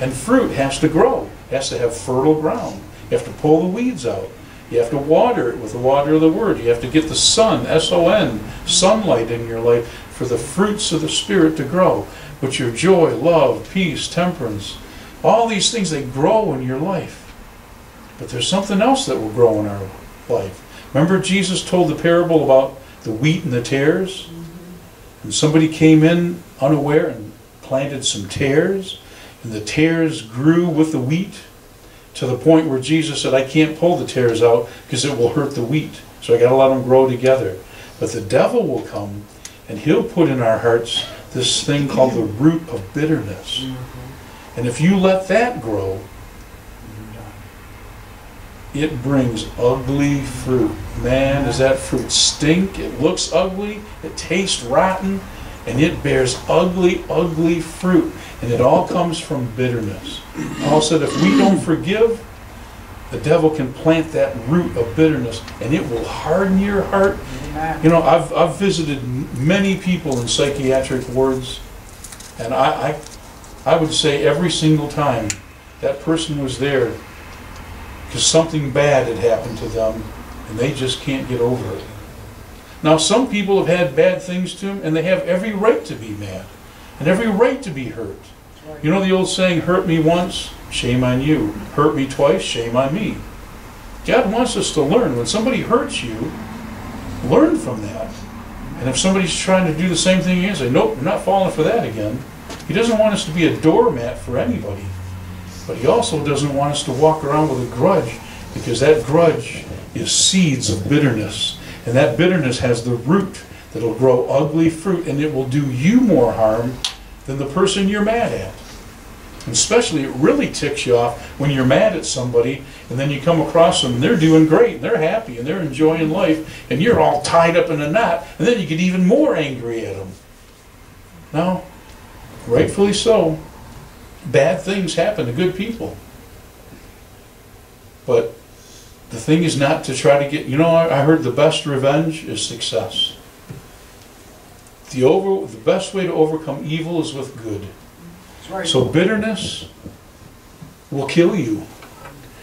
And fruit has to grow, has to have fertile ground. You have to pull the weeds out. You have to water it with the water of the Word. You have to get the sun, S O N, sunlight in your life for the fruits of the Spirit to grow. But your joy, love, peace, temperance, all these things, they grow in your life. But there's something else that will grow in our life. Remember Jesus told the parable about the wheat and the tares? Mm-hmm. And somebody came in unaware and planted some tares, and the tares grew with the wheat to the point where Jesus said, I can't pull the tares out because it will hurt the wheat. So I got to let them grow together. But the devil will come and he'll put in our hearts this thing called the root of bitterness. Mm-hmm. And if you let that grow, it brings ugly fruit. Man, does that fruit stink? It looks ugly, it tastes rotten, and it bears ugly, ugly fruit. And it all comes from bitterness. Paul said if we don't forgive, the devil can plant that root of bitterness and it will harden your heart. You know, I've, I've visited many people in psychiatric wards, and I, I, I would say every single time that person was there because something bad had happened to them and they just can't get over it. Now, some people have had bad things to them and they have every right to be mad and every right to be hurt. You know the old saying, hurt me once, shame on you. Hurt me twice, shame on me. God wants us to learn. When somebody hurts you, learn from that. And if somebody's trying to do the same thing again, say, nope, I'm not falling for that again. He doesn't want us to be a doormat for anybody. But he also doesn't want us to walk around with a grudge because that grudge is seeds of bitterness. And that bitterness has the root that'll grow ugly fruit and it will do you more harm than the person you're mad at. And especially, it really ticks you off when you're mad at somebody and then you come across them and they're doing great and they're happy and they're enjoying life and you're all tied up in a knot and then you get even more angry at them. Now, rightfully so, bad things happen to good people. But the thing is not to try to get, you know, I I heard the best revenge is success. The over, the best way to overcome evil is with good. Right. So bitterness will kill you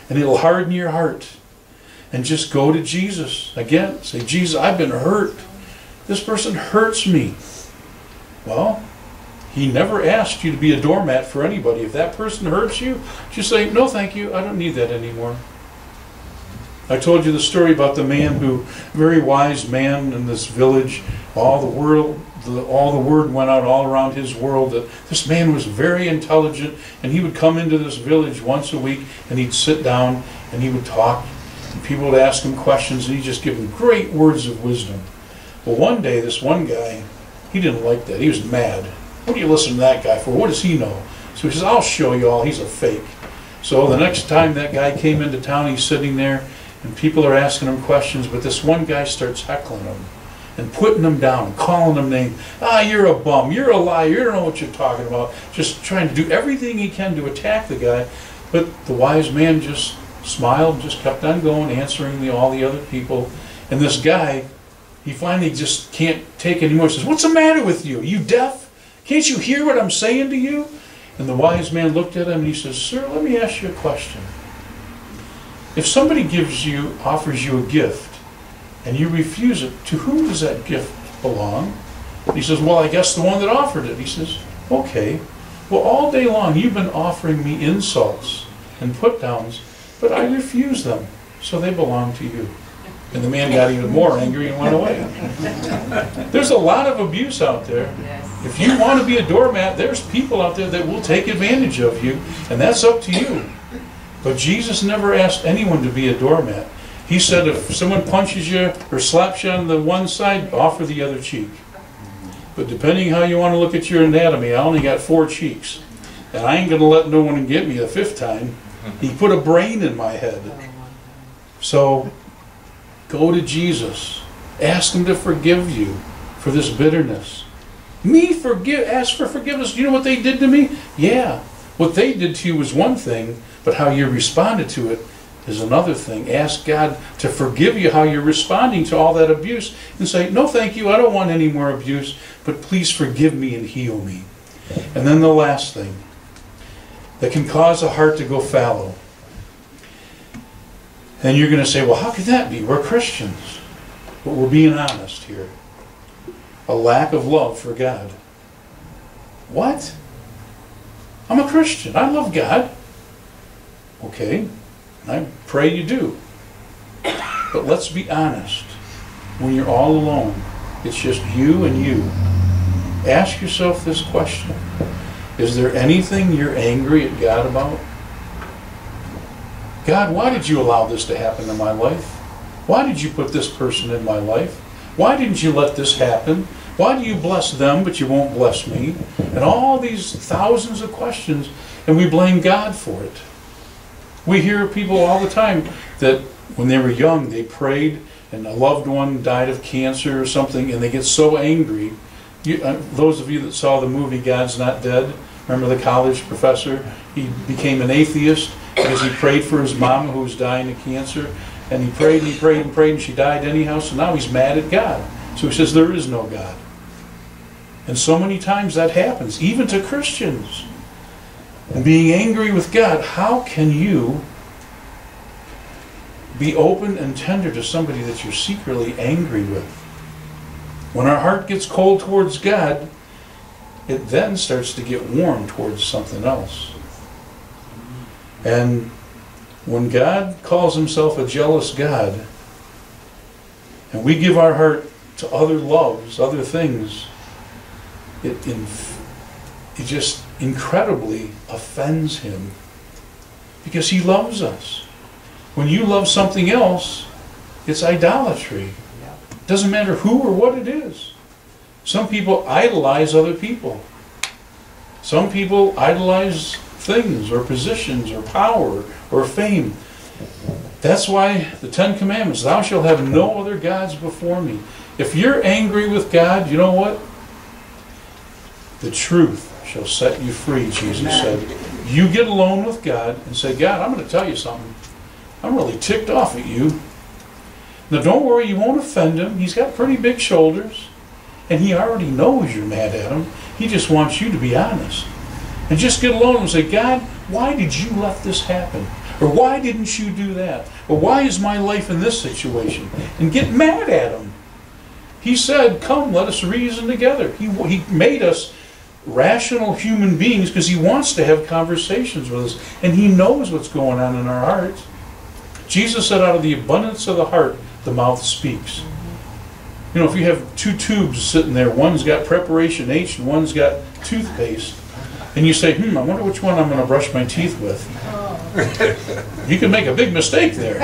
and it'll harden your heart. And just go to Jesus. Again, say, Jesus, I've been hurt. This person hurts me. Well, he never asked you to be a doormat for anybody. If that person hurts you, just say, no, thank you. I don't need that anymore. I told you the story about the man who, very wise man in this village, all the world, the, all the word went out all around his world that this man was very intelligent, and he would come into this village once a week, and he'd sit down and he would talk, and people would ask him questions, and he'd just give them great words of wisdom. Well, one day, this one guy, he didn't like that. He was mad. What do you listen to that guy for? What does he know? So he says, I'll show you all. He's a fake. So the next time that guy came into town, he's sitting there, and people are asking him questions, but this one guy starts heckling him and putting him down, calling him names. Ah, you're a bum. You're a liar. You don't know what you're talking about. Just trying to do everything he can to attack the guy. But the wise man just smiled, just kept on going, answering the, all the other people. And this guy, he finally just can't take anymore. He says, What's the matter with you? Are you deaf? Can't you hear what I'm saying to you? And the wise man looked at him and he says, Sir, let me ask you a question. If somebody gives you, offers you a gift, and you refuse it, to whom does that gift belong? He says, Well, I guess the one that offered it. He says, Okay. Well, all day long you've been offering me insults and put downs, but I refuse them, so they belong to you. And the man got even more angry and went away. There's a lot of abuse out there. Yes. If you want to be a doormat, there's people out there that will take advantage of you, and that's up to you. But Jesus never asked anyone to be a doormat. He said if someone punches you or slaps you on the one side, offer the other cheek. But depending how you want to look at your anatomy, I only got four cheeks. And I ain't going to let no one get me a fifth time. He put a brain in my head. So go to Jesus. Ask him to forgive you for this bitterness. Me forgive ask for forgiveness. You know what they did to me? Yeah. What they did to you was one thing, but how you responded to it is another thing. Ask God to forgive you how you're responding to all that abuse and say, No, thank you, I don't want any more abuse, but please forgive me and heal me. And then the last thing that can cause a heart to go fallow. And you're going to say, Well, how could that be? We're Christians. But we're being honest here. A lack of love for God. What? I'm a Christian. I love God. Okay, I pray you do. But let's be honest. When you're all alone, it's just you and you. Ask yourself this question Is there anything you're angry at God about? God, why did you allow this to happen in my life? Why did you put this person in my life? Why didn't you let this happen? Why do you bless them but you won't bless me? And all these thousands of questions. and we blame God for it. We hear people all the time that when they were young, they prayed and a loved one died of cancer or something, and they get so angry. You, uh, those of you that saw the movie God's Not Dead, remember the college professor? He became an atheist because he prayed for his mom who was dying of cancer. And he prayed and he prayed and prayed, and she died anyhow, so now he's mad at God. So he says, There is no God. And so many times that happens, even to Christians. And being angry with God, how can you be open and tender to somebody that you're secretly angry with? When our heart gets cold towards God, it then starts to get warm towards something else. And when God calls himself a jealous God, and we give our heart to other loves, other things, it, it just incredibly offends him because he loves us. When you love something else, it's idolatry. It doesn't matter who or what it is. Some people idolize other people. Some people idolize things or positions or power or fame. That's why the Ten Commandments, thou shalt have no other gods before me. If you're angry with God, you know what? The truth shall set you free, Jesus said. You get alone with God and say, God, I'm going to tell you something. I'm really ticked off at you. Now, don't worry, you won't offend him. He's got pretty big shoulders, and he already knows you're mad at him. He just wants you to be honest. And just get alone and say, God, why did you let this happen? Or why didn't you do that? Or why is my life in this situation? And get mad at him. He said, Come, let us reason together. He, he made us rational human beings because he wants to have conversations with us. And he knows what's going on in our hearts. Jesus said, Out of the abundance of the heart, the mouth speaks. You know, if you have two tubes sitting there, one's got preparation H and one's got toothpaste, and you say, hmm, I wonder which one I'm going to brush my teeth with. you can make a big mistake there.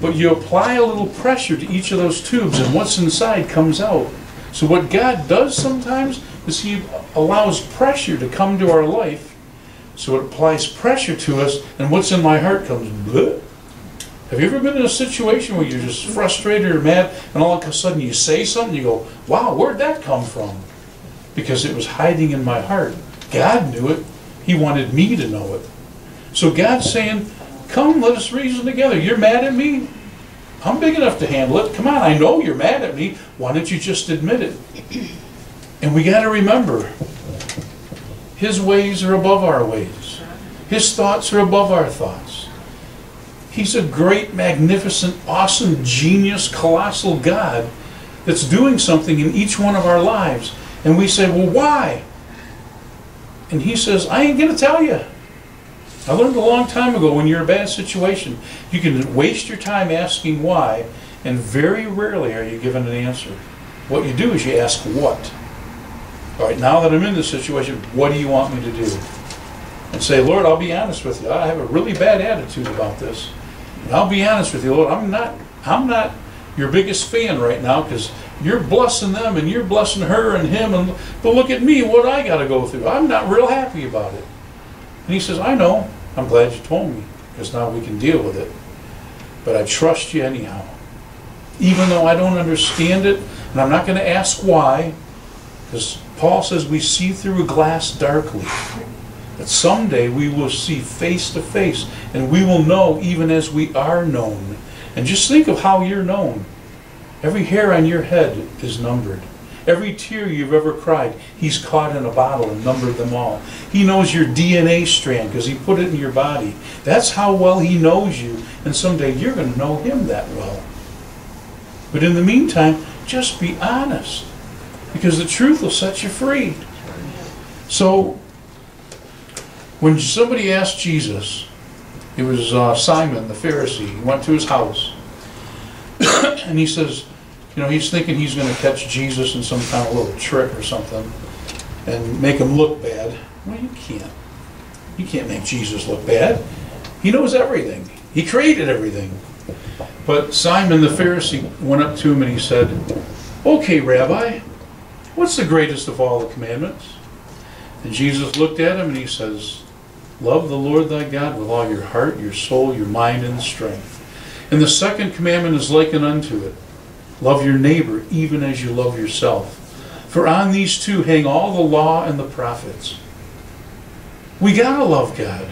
But you apply a little pressure to each of those tubes, and what's inside comes out. So, what God does sometimes is He allows pressure to come to our life. So, it applies pressure to us, and what's in my heart comes. Bleh. Have you ever been in a situation where you're just frustrated or mad, and all of a sudden you say something, you go, Wow, where'd that come from? because it was hiding in my heart. God knew it. He wanted me to know it. So God's saying, Come, let us reason together. You're mad at me? I'm big enough to handle it. Come on, I know you're mad at me. Why don't you just admit it? And we got to remember His ways are above our ways, His thoughts are above our thoughts. He's a great, magnificent, awesome, genius, colossal God that's doing something in each one of our lives. And we say, well, why? And he says, I ain't going to tell you. I learned a long time ago when you're in a bad situation, you can waste your time asking why, and very rarely are you given an answer. What you do is you ask what. All right, now that I'm in this situation, what do you want me to do? And say, Lord, I'll be honest with you. I have a really bad attitude about this. And I'll be honest with you, Lord, I'm not I'm not your biggest fan right now because you're blessing them and you're blessing her and him and but look at me what i got to go through i'm not real happy about it and he says i know i'm glad you told me because now we can deal with it but i trust you anyhow even though i don't understand it and i'm not going to ask why because paul says we see through a glass darkly but someday we will see face to face and we will know even as we are known and just think of how you're known Every hair on your head is numbered. Every tear you've ever cried, he's caught in a bottle and numbered them all. He knows your DNA strand because he put it in your body. That's how well he knows you, and someday you're going to know him that well. But in the meantime, just be honest because the truth will set you free. So, when somebody asked Jesus, it was uh, Simon the Pharisee, he went to his house, and he says, you know, he's thinking he's going to catch Jesus in some kind of little trick or something and make him look bad. Well, you can't. You can't make Jesus look bad. He knows everything. He created everything. But Simon the Pharisee went up to him and he said, Okay, Rabbi, what's the greatest of all the commandments? And Jesus looked at him and he says, Love the Lord thy God with all your heart, your soul, your mind, and strength. And the second commandment is likened unto it love your neighbor even as you love yourself. For on these two hang all the law and the prophets. We gotta love God.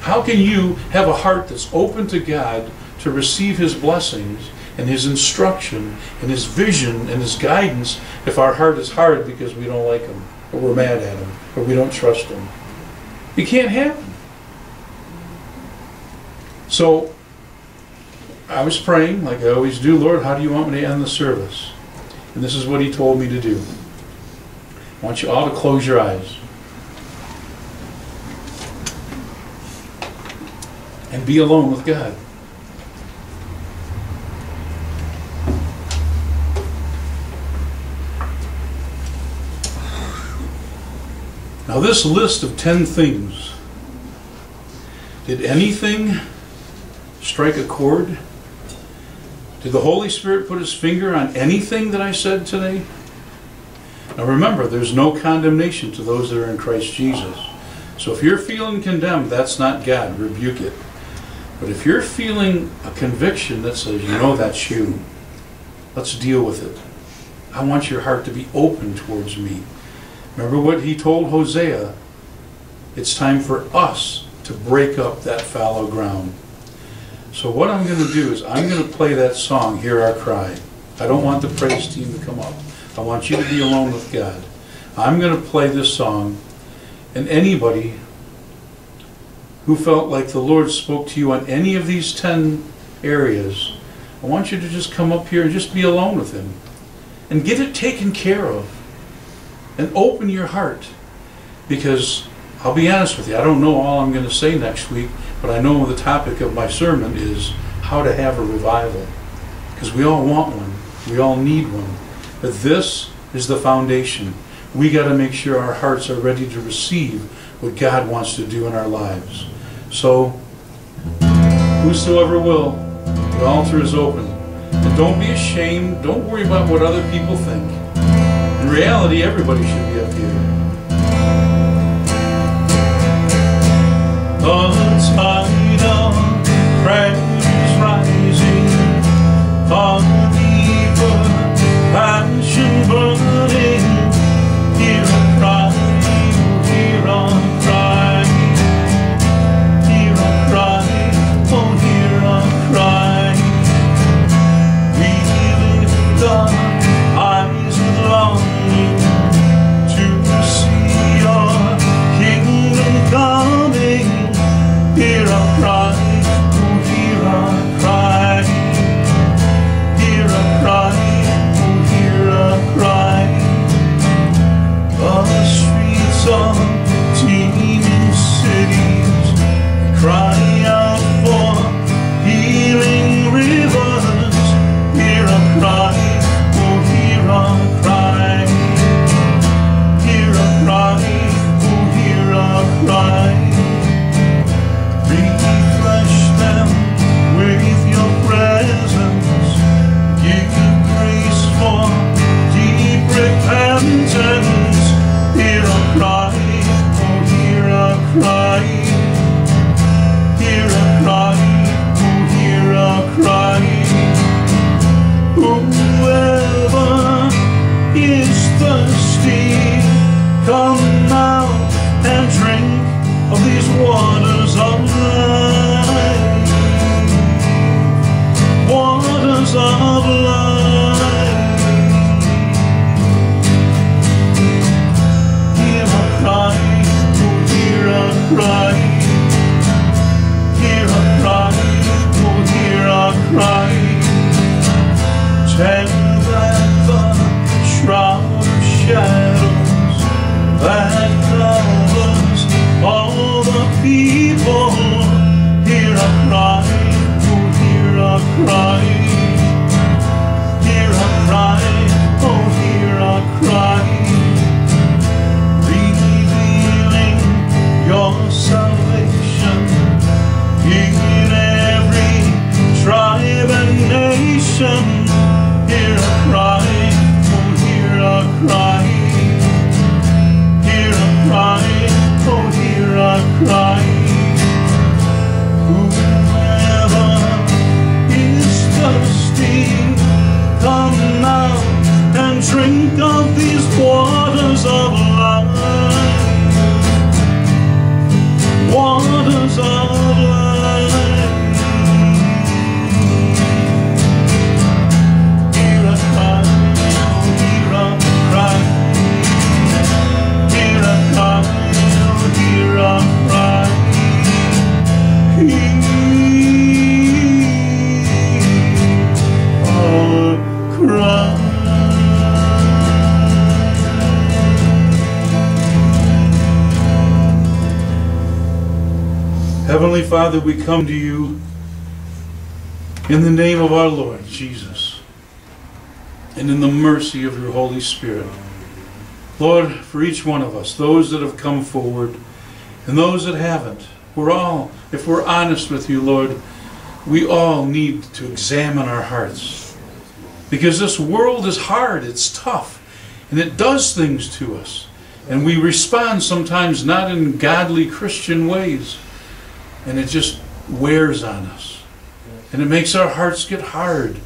How can you have a heart that's open to God to receive His blessings and His instruction and His vision and His guidance if our heart is hard because we don't like Him or we're mad at Him or we don't trust Him? It can't happen. So I was praying, like I always do, Lord, how do you want me to end the service? And this is what He told me to do. I want you all to close your eyes. And be alone with God. Now, this list of 10 things, did anything strike a chord? Did the Holy Spirit put his finger on anything that I said today? Now remember, there's no condemnation to those that are in Christ Jesus. So if you're feeling condemned, that's not God. Rebuke it. But if you're feeling a conviction that says, you know, that's you, let's deal with it. I want your heart to be open towards me. Remember what he told Hosea? It's time for us to break up that fallow ground. So what I'm going to do is I'm going to play that song, Hear Our Cry. I don't want the praise team to come up. I want you to be alone with God. I'm going to play this song, and anybody who felt like the Lord spoke to you on any of these 10 areas, I want you to just come up here and just be alone with Him and get it taken care of and open your heart because I'll be honest with you, I don't know all I'm going to say next week, but I know the topic of my sermon is how to have a revival. Because we all want one, we all need one. But this is the foundation. We got to make sure our hearts are ready to receive what God wants to do in our lives. So, whosoever will, the altar is open. And don't be ashamed, don't worry about what other people think. In reality, everybody should be up here. The tide of praise is rising on deeper passion burning. Hear come out and drink of these waters of life. Waters of life. Hear a cry, oh hear a cry. Father, we come to you in the name of our Lord Jesus and in the mercy of your Holy Spirit. Lord, for each one of us, those that have come forward and those that haven't, we're all, if we're honest with you, Lord, we all need to examine our hearts. Because this world is hard, it's tough, and it does things to us. And we respond sometimes not in godly Christian ways. And it just wears on us. And it makes our hearts get hard.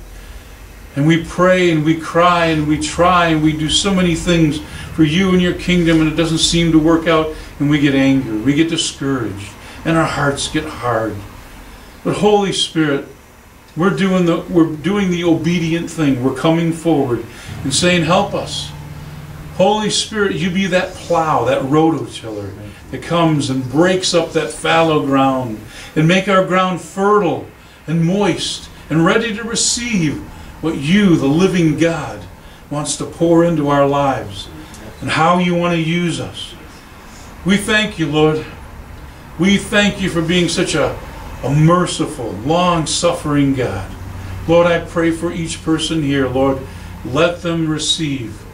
And we pray and we cry and we try and we do so many things for you and your kingdom and it doesn't seem to work out and we get angry, we get discouraged, and our hearts get hard. But Holy Spirit, we're doing the we're doing the obedient thing. We're coming forward and saying, "Help us." Holy Spirit, you be that plow, that rototiller that comes and breaks up that fallow ground and make our ground fertile and moist and ready to receive what you, the living God, wants to pour into our lives and how you want to use us. We thank you, Lord. We thank you for being such a, a merciful, long suffering God. Lord, I pray for each person here, Lord. Let them receive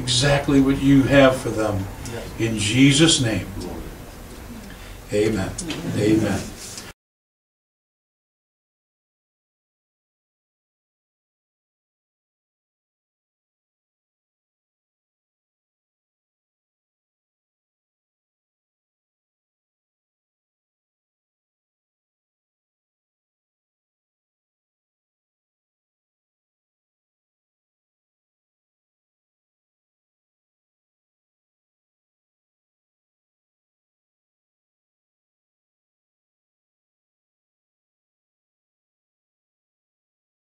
exactly what you have for them. In Jesus' name. Amen. Amen.